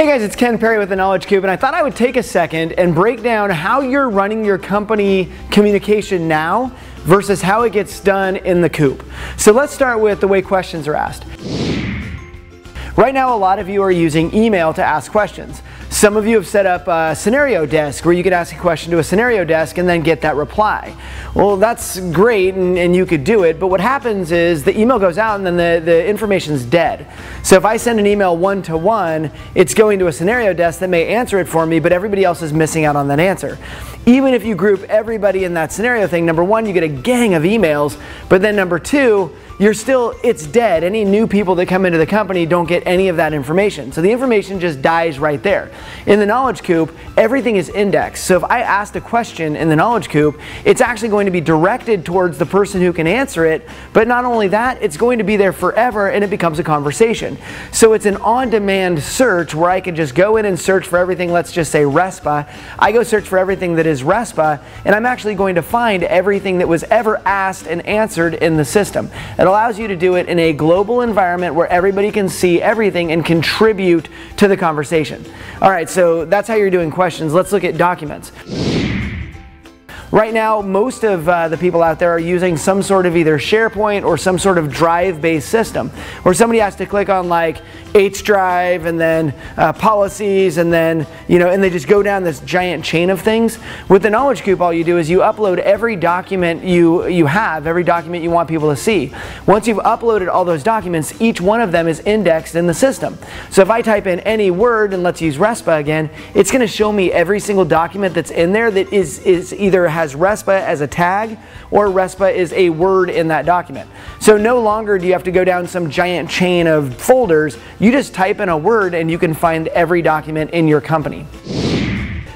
Hey guys, it's Ken Perry with the Knowledge Coop, and I thought I would take a second and break down how you're running your company communication now versus how it gets done in the coop. So let's start with the way questions are asked. Right now, a lot of you are using email to ask questions. Some of you have set up a scenario desk where you could ask a question to a scenario desk and then get that reply. Well, that's great and, and you could do it, but what happens is the email goes out and then the, the information's dead. So if I send an email one to one, it's going to a scenario desk that may answer it for me, but everybody else is missing out on that answer. Even if you group everybody in that scenario thing, number one, you get a gang of emails, but then number two, you're still, it's dead. Any new people that come into the company don't get any of that information. So the information just dies right there. In the Knowledge Coop, everything is indexed. So if I asked a question in the Knowledge Coop, it's actually going to be directed towards the person who can answer it. But not only that, it's going to be there forever and it becomes a conversation. So it's an on-demand search where I can just go in and search for everything, let's just say RESPA. I go search for everything that is RESPA and I'm actually going to find everything that was ever asked and answered in the system. It allows you to do it in a global environment where everybody can see everything and contribute to the conversation. All right, so that's how you're doing questions. Let's look at documents. Right now, most of uh, the people out there are using some sort of either SharePoint or some sort of drive-based system where somebody has to click on like H drive and then uh, policies and then, you know, and they just go down this giant chain of things. With the Knowledge Coop, all you do is you upload every document you, you have, every document you want people to see. Once you've uploaded all those documents, each one of them is indexed in the system. So if I type in any word, and let's use RESPA again, it's going to show me every single document that's in there that is, is either has RESPA as a tag or RESPA is a word in that document. So no longer do you have to go down some giant chain of folders. You just type in a word and you can find every document in your company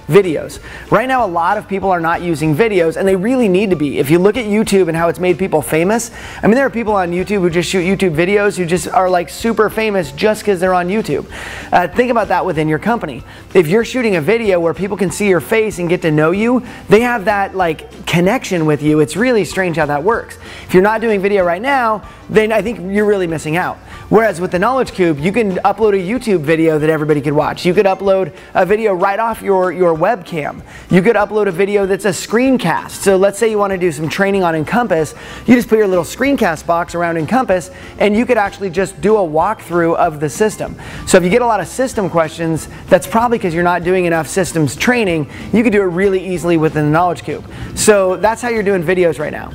videos. Right now, a lot of people are not using videos, and they really need to be. If you look at YouTube and how it's made people famous, I mean, there are people on YouTube who just shoot YouTube videos who just are like super famous just because they're on YouTube. Uh, think about that within your company. If you're shooting a video where people can see your face and get to know you, they have that like connection with you. It's really strange how that works. If you're not doing video right now, then I think you're really missing out. Whereas with the Knowledge Coop, you can upload a YouTube video that everybody could watch. You could upload a video right off your, your webcam. You could upload a video that's a screencast. So let's say you want to do some training on Encompass. You just put your little screencast box around Encompass and you could actually just do a walkthrough of the system. So if you get a lot of system questions, that's probably because you're not doing enough systems training. You could do it really easily within the Knowledge Coop. So that's how you're doing videos right now.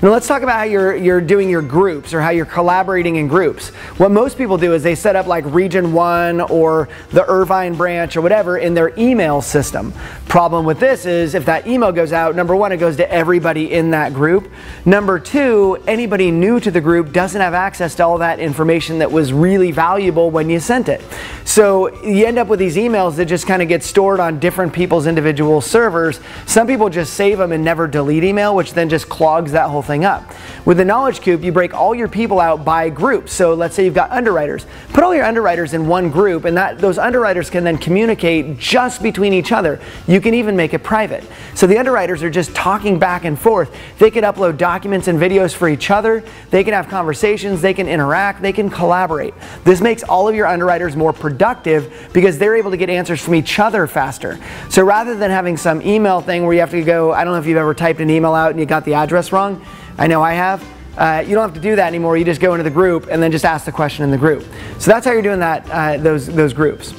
Now let's talk about how you're, you're doing your groups or how you're collaborating in groups. What most people do is they set up like Region 1 or the Irvine branch or whatever in their email system. Problem with this is if that email goes out, number one, it goes to everybody in that group. Number two, anybody new to the group doesn't have access to all that information that was really valuable when you sent it. So you end up with these emails that just kind of get stored on different people's individual servers. Some people just save them and never delete email, which then just clogs that whole thing up. With the Knowledge Coop, you break all your people out by groups. So let's say you've got underwriters. Put all your underwriters in one group and that those underwriters can then communicate just between each other. You can even make it private. So the underwriters are just talking back and forth. They can upload documents and videos for each other. They can have conversations. They can interact. They can collaborate. This makes all of your underwriters more productive because they're able to get answers from each other faster. So rather than having some email thing where you have to go, I don't know if you've ever typed an email out and you got the address wrong. I know I have. Uh, you don't have to do that anymore. You just go into the group and then just ask the question in the group. So that's how you're doing that, uh, those, those groups.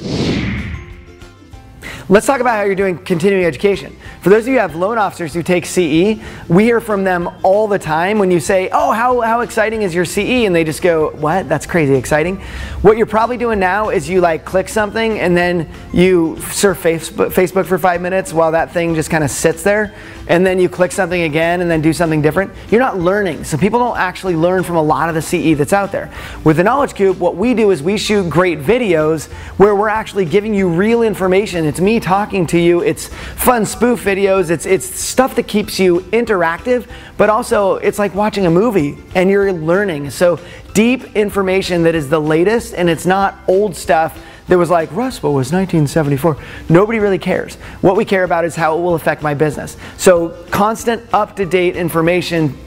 Let's talk about how you're doing continuing education. For those of you who have loan officers who take CE, we hear from them all the time when you say, oh, how, how exciting is your CE? And they just go, what? That's crazy exciting. What you're probably doing now is you like click something and then you surf Facebook, for five minutes while that thing just kind of sits there. And then you click something again and then do something different. You're not learning. So people don't actually learn from a lot of the CE that's out there. With the Knowledge Coop, what we do is we shoot great videos where we're actually giving you real information. It's me talking to you. It's fun spoof videos. It's, it's stuff that keeps you interactive, but also it's like watching a movie and you're learning. So deep information that is the latest and it's not old stuff that was like, RESPA was 1974. Nobody really cares. What we care about is how it will affect my business. So constant, up-to-date information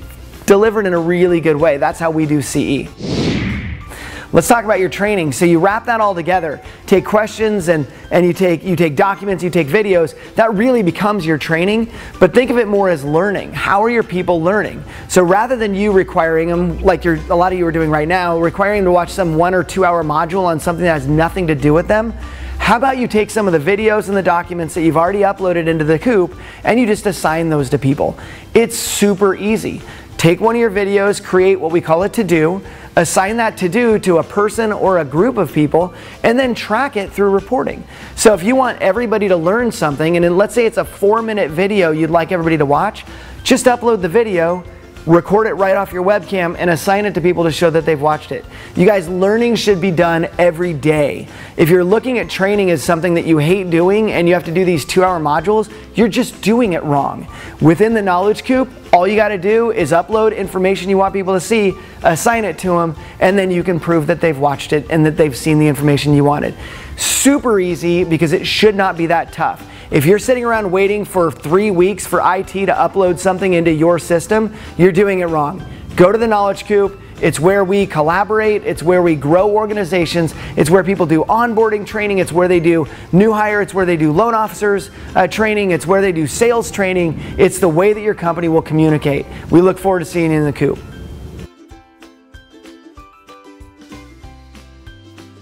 delivered in a really good way. That's how we do CE. Let's talk about your training. So you wrap that all together, take questions and, and you take you take documents, you take videos. That really becomes your training. But think of it more as learning. How are your people learning? So rather than you requiring them, like you're, a lot of you are doing right now, requiring them to watch some one or two hour module on something that has nothing to do with them, how about you take some of the videos and the documents that you've already uploaded into the Coop and you just assign those to people? It's super easy. Take one of your videos, create what we call a to-do, assign that to-do to a person or a group of people, and then track it through reporting. So if you want everybody to learn something, and then let's say it's a four-minute video you'd like everybody to watch, just upload the video, record it right off your webcam and assign it to people to show that they've watched it. You guys, learning should be done every day. If you're looking at training as something that you hate doing and you have to do these two hour modules, you're just doing it wrong. Within the Knowledge Coop, all you got to do is upload information you want people to see, assign it to them, and then you can prove that they've watched it and that they've seen the information you wanted. Super easy because it should not be that tough. If you're sitting around waiting for three weeks for IT to upload something into your system, you're doing it wrong. Go to the Knowledge Coop. It's where we collaborate. It's where we grow organizations. It's where people do onboarding training. It's where they do new hire. It's where they do loan officers uh, training. It's where they do sales training. It's the way that your company will communicate. We look forward to seeing you in the Coop.